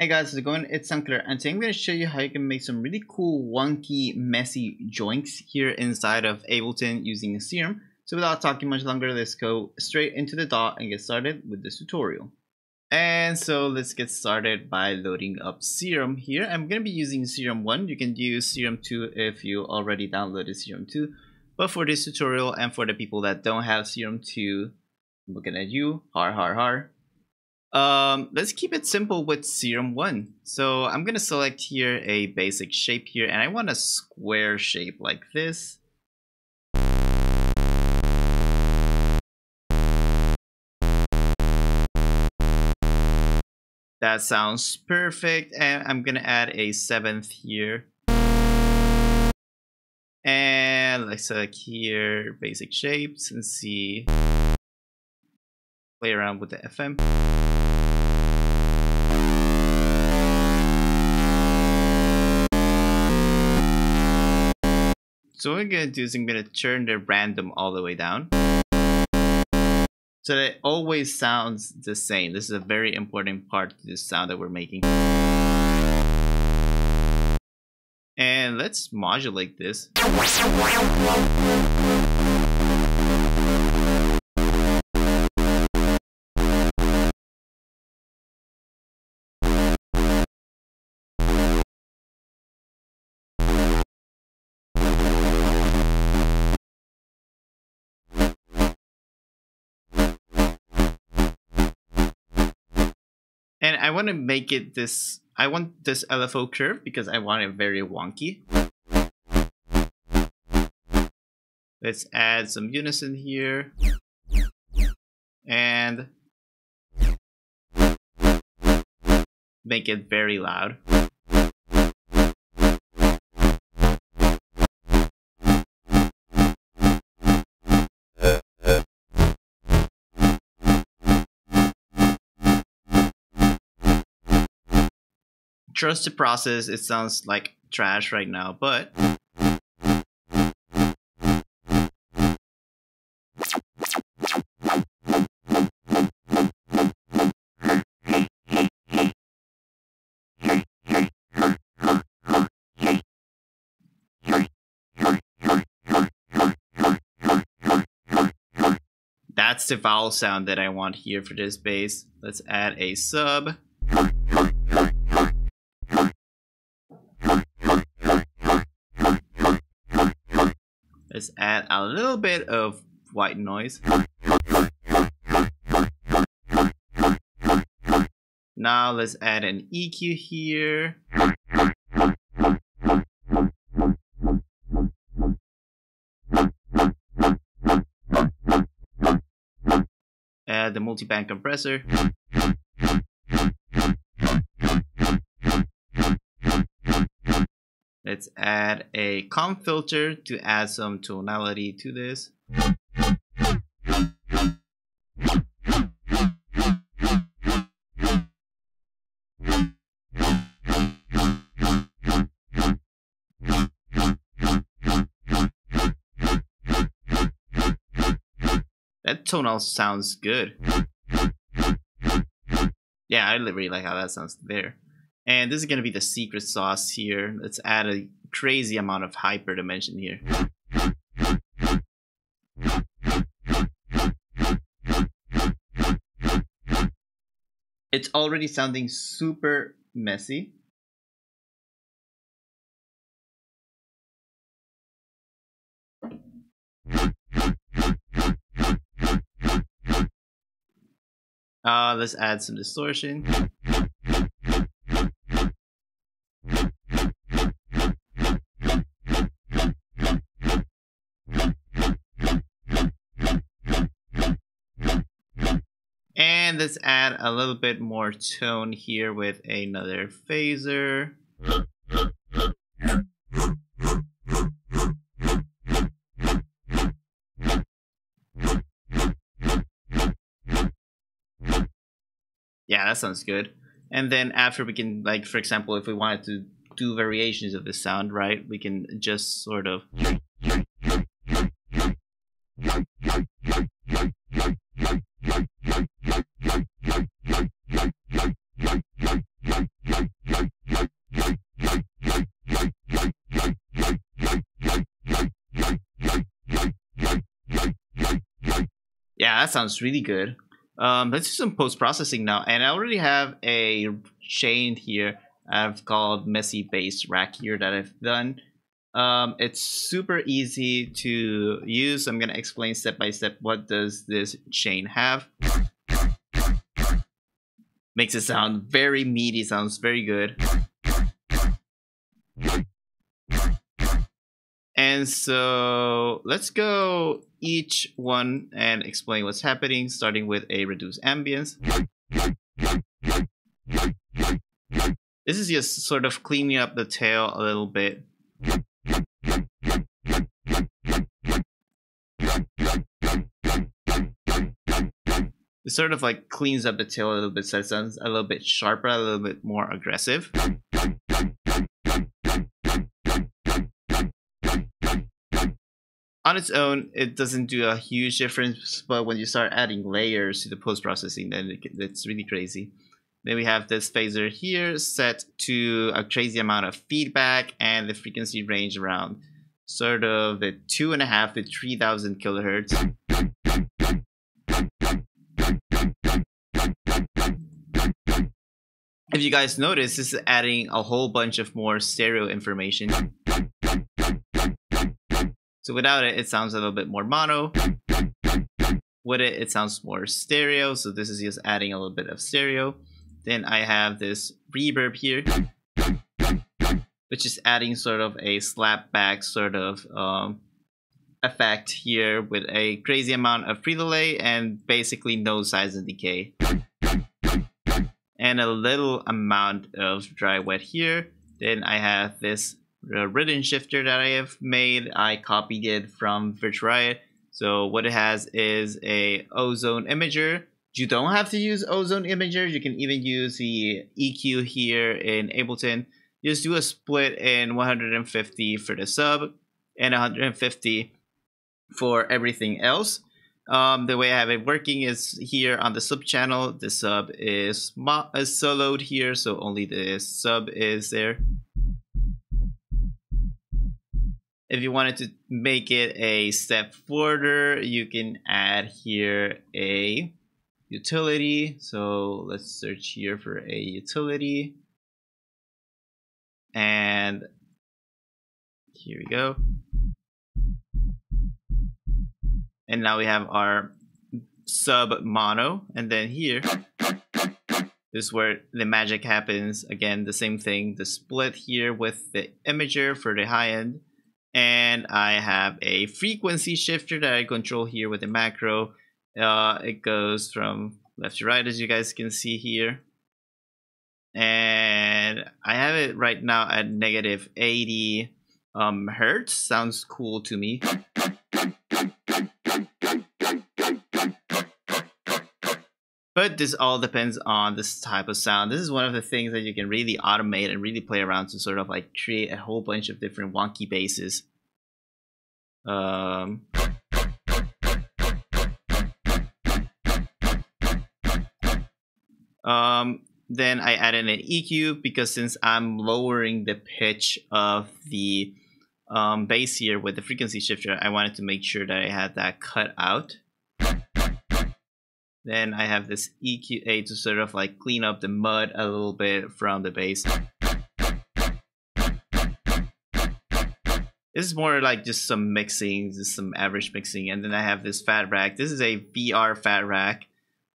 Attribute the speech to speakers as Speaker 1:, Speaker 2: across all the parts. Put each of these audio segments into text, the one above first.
Speaker 1: Hey guys, how's it going? It's SoundKiller, and today I'm going to show you how you can make some really cool, wonky, messy joints here inside of Ableton using Serum. So without talking much longer, let's go straight into the DAW and get started with this tutorial. And so let's get started by loading up Serum here. I'm going to be using Serum 1. You can use Serum 2 if you already downloaded Serum 2. But for this tutorial and for the people that don't have Serum 2, I'm looking at you, har har har. Um, let's keep it simple with Serum 1. So I'm going to select here a basic shape here, and I want a square shape like this. That sounds perfect, and I'm going to add a 7th here. And let's select here basic shapes and see, play around with the FM. So what I'm gonna do is I'm gonna turn the random all the way down. So that it always sounds the same. This is a very important part to the sound that we're making. And let's modulate this. I want to make it this, I want this LFO curve because I want it very wonky. Let's add some unison here. And make it very loud. Trust the process. It sounds like trash right now, but That's the vowel sound that I want here for this bass. Let's add a sub. Let's add a little bit of white noise. Now let's add an EQ here. Add the multiband compressor. Let's add a comb filter to add some tonality to this. That tonal sounds good. Yeah, I really like how that sounds there. And this is going to be the secret sauce here. Let's add a crazy amount of hyper dimension here. It's already sounding super messy. Uh, let's add some distortion. And let's add a little bit more tone here with another phaser. Yeah, that sounds good. And then after we can, like, for example, if we wanted to do variations of the sound, right, we can just sort of that sounds really good. Um, let's do some post-processing now. And I already have a chain here I've called messy bass rack here that I've done. Um, it's super easy to use. I'm going to explain step by step what does this chain have. Makes it sound very meaty, sounds very good. And so let's go each one and explain what's happening, starting with a reduced ambience. This is just sort of cleaning up the tail a little bit. It sort of like cleans up the tail a little bit so it sounds a little bit sharper, a little bit more aggressive. On its own, it doesn't do a huge difference, but when you start adding layers to the post-processing, then it, it's really crazy. Then we have this phaser here set to a crazy amount of feedback and the frequency range around sort of the two and a half to 3000 kilohertz. If you guys notice, this is adding a whole bunch of more stereo information. So without it, it sounds a little bit more mono. With it, it sounds more stereo. So this is just adding a little bit of stereo. Then I have this reverb here, which is adding sort of a slap back sort of um, effect here with a crazy amount of pre-delay and basically no size and decay. And a little amount of dry wet here. Then I have this rhythm shifter that I have made. I copied it from Virtual Riot. So what it has is a ozone imager you don't have to use ozone imager. You can even use the EQ here in Ableton. Just do a split in 150 for the sub and 150 for everything else. Um, the way I have it working is here on the sub channel. The sub is, is soloed here, so only the sub is there. If you wanted to make it a step further, you can add here a utility. So let's search here for a utility. And here we go. And now we have our sub mono. And then here is where the magic happens. Again, the same thing, the split here with the imager for the high end. And I have a frequency shifter that I control here with the macro uh, it goes from left to right, as you guys can see here. And I have it right now at negative 80 um, hertz. Sounds cool to me. But this all depends on this type of sound. This is one of the things that you can really automate and really play around to sort of like create a whole bunch of different wonky basses. Um, Um, then I added an EQ because since I'm lowering the pitch of the um, bass here with the frequency shifter, I wanted to make sure that I had that cut out. Then I have this EQ Eight to sort of like clean up the mud a little bit from the bass. This is more like just some mixing, just some average mixing. And then I have this fat rack. This is a VR fat rack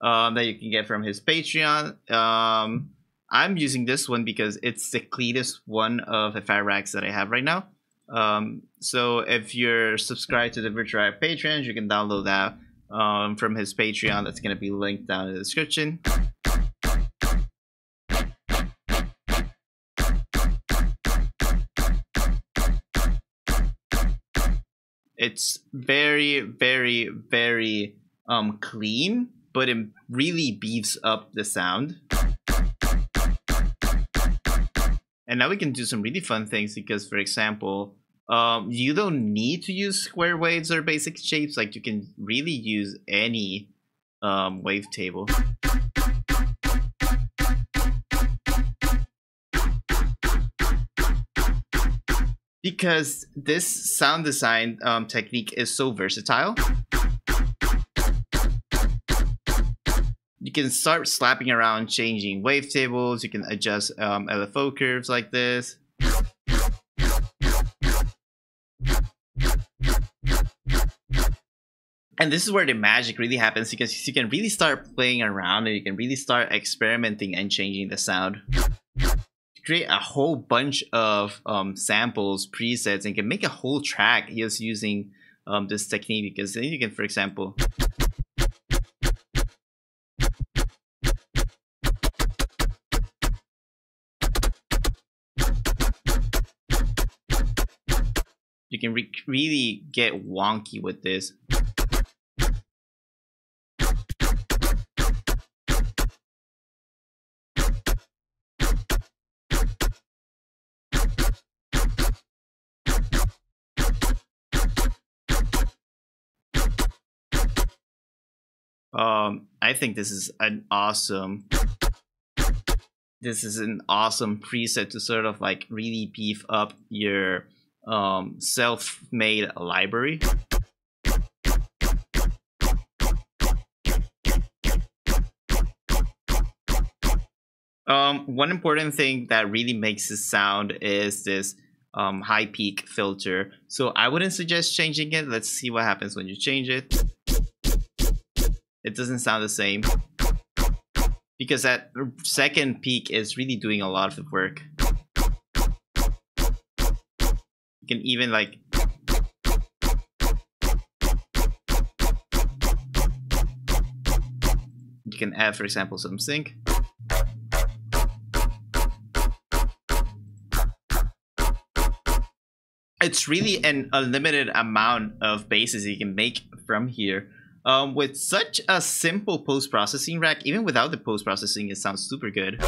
Speaker 1: um, that you can get from his Patreon. Um, I'm using this one because it's the cleanest one of the fat racks that I have right now. Um, so if you're subscribed to the Virtual Patreon, you can download that um, from his Patreon. That's going to be linked down in the description. It's very, very, very um, clean but it really beefs up the sound. And now we can do some really fun things because, for example, um, you don't need to use square waves or basic shapes. Like you can really use any um, wavetable. Because this sound design um, technique is so versatile. You can start slapping around, changing wavetables. You can adjust um, LFO curves like this. And this is where the magic really happens because you can really start playing around and you can really start experimenting and changing the sound. Create a whole bunch of um, samples, presets, and you can make a whole track just using um, this technique because then you can, for example, you can re really get wonky with this. Um, I think this is an awesome. This is an awesome preset to sort of like really beef up your um, self-made library. Um, one important thing that really makes this sound is this um, high peak filter. So I wouldn't suggest changing it. Let's see what happens when you change it it doesn't sound the same. Because that second peak is really doing a lot of work. You can even like you can add for example some sync. It's really an unlimited amount of basses you can make from here um, with such a simple post-processing rack, even without the post-processing, it sounds super good.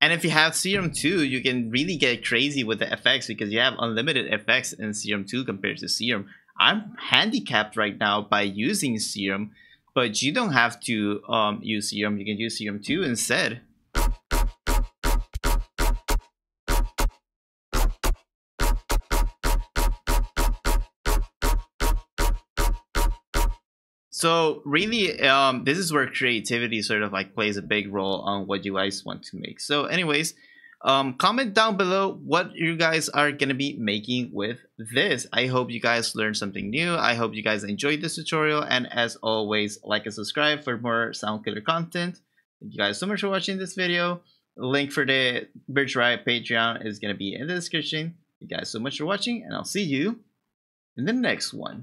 Speaker 1: And if you have Serum 2, you can really get crazy with the effects because you have unlimited effects in Serum 2 compared to Serum. I'm handicapped right now by using Serum, but you don't have to um, use Serum. You can use Serum 2 instead. So really, um, this is where creativity sort of like plays a big role on what you guys want to make. So anyways, um, comment down below what you guys are going to be making with this. I hope you guys learned something new. I hope you guys enjoyed this tutorial. And as always, like and subscribe for more Sound Killer content. Thank you guys so much for watching this video. Link for the Virtual Riot Patreon is going to be in the description. Thank you guys so much for watching, and I'll see you in the next one.